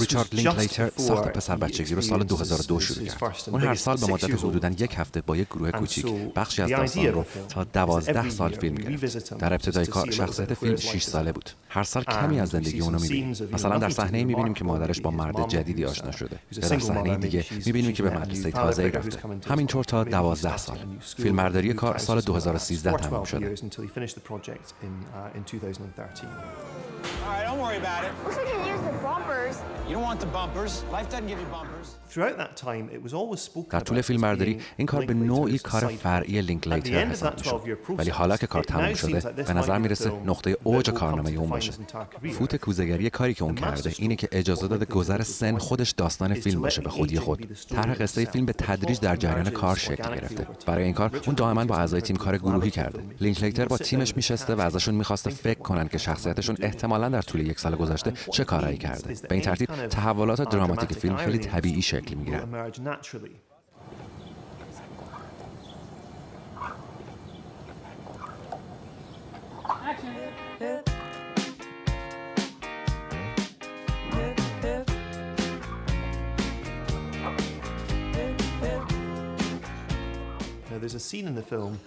ریچارد لینکلیتر ساخت پسر بچگی رو سال experienced 2002 his- شروع کرد. اون هر سال به مدت. حدوداً یک هفته با یک گروه کوچیک بخشی از داستان رو تا is دوازده every سال year فیلم گرفت. در ابتدای کار شخصیت فیلم where his 6 life is ساله. بود. هر سال کمی از زندگی اونو می‌بینیم. مثلا در صحنه می‌بینیم که مادرش با مرد جدیدی آشنا uh, شده. در صحنه دیگه می‌بینیم که به مدرسه تازه رفته. همینطور تا life. Maybe he's 12 starting سال. فیلمبرداری new کار سال something like that. 2013 For تمام 12 شده. All right, don't worry about it. We could use the bumpers. در طول فیلمبرداری being این کار به نوعی کار. فرعی لینکلیتر حساب می‌شد 12-year process, ولی حالا که کار now شده به نظر می‌رسه نقطه اوج کارنامه اون باشه. فوت کوزگری کاری که اون کرده اینه که اجازه داده گذر سن خودش داستان فیلم باشه به خودی خود طرح قصه فیلم به تدریج در جریان کار شکل گرفته برای این کار اون دائما با اعضای تیم کار گروهی کرده لینکلیتر با تیمش میشسته و ازشون می‌خواسته فکر کنن که شخصیتشون احتمالا در طول یک سال گذشته چه کارهایی کرده به این ترتیب حवालाت دراماتیک فیلم خیلی طبیعی شکل می There's a scene in the film.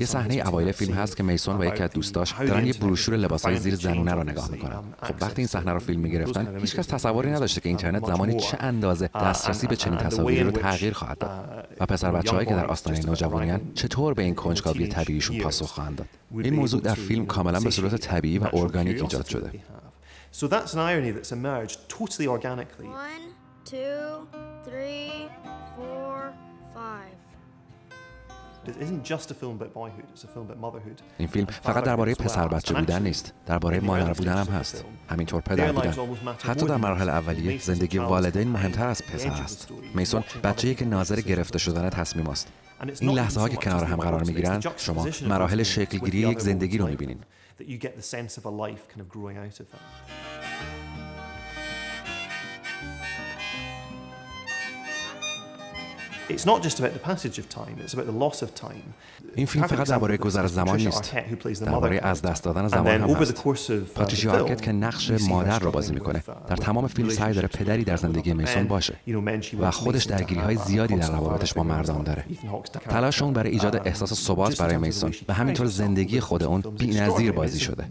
یه صحنه اوایل فیلم هست که میسون و یکی از دوستاش دارن یه بروشور لباس های زیر زنونه رو نگاه می‌کنن. خب وقتی این صحنه رو فیلم می‌گرفتن هیچکس تصوری نداشته که اینترنت زمانی چه اندازه دسترسی به چنین تصاویری رو تغییر خواهد داد. و پسر بچه هایی که در آستانه نوجوانیان چطور به این کنجکاوی طبیعیشون پاسخ خواهند داد؟ این موضوع در فیلم کاملا به صورت طبیعی و ارگانیک ایجاد شده. این فیلم فقط درباره پسر بچه بودن نیست درباره مادر بودن هم هست. همینطور پدر بودن. حتی در مراحل اولیه زندگی والدین مهمتر از پسر است. میسون بچه ای که ناظر گرفته شدن تصمیم است. این لحظه ها که کنار هم قرار می گیرند شما مراحل شکل‌گیری یک زندگی رو می بینین. It's not just about the passage of time, it's about the loss of time. این فیلم فقط درباره گذر زمان نیست درباره از دست دادن زمان هم هست پاتریشیا آرکت که نقش مادر رو struggling بازی می‌کنه در تمام فیلم سعی داره پدری در زندگی میسون باشه و خودش درگیری های زیادی در روابطش با مردان داره تلاش اون برای ایجاد احساس ثبات برای میسون و همینطور زندگی خود اون بی‌نظیر بازی شده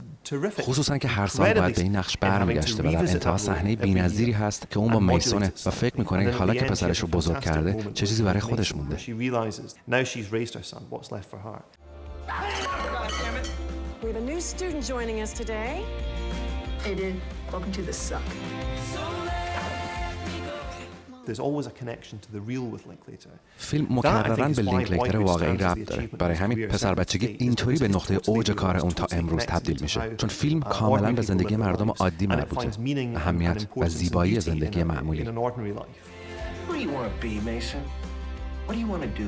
خصوصا که هر سال باید به این نقش برمیگشته و در انتها صحنه بی‌نظیری هست که اون با میسونه و فکر می‌کنه حالا که پسرش رو بزرگ کرده چه چیزی برای خودش مونده. فیلم مکررا به لینکلیتر واقعی ربط داره برای همین پسر بچگی اینطوری به نقطه اوج کار اون تا امروز تبدیل میشه. چون فیلم کاملا به زندگی مردم عادی مربوطه. اهمیت و زیبایی زندگی معمولی. What do you want to do?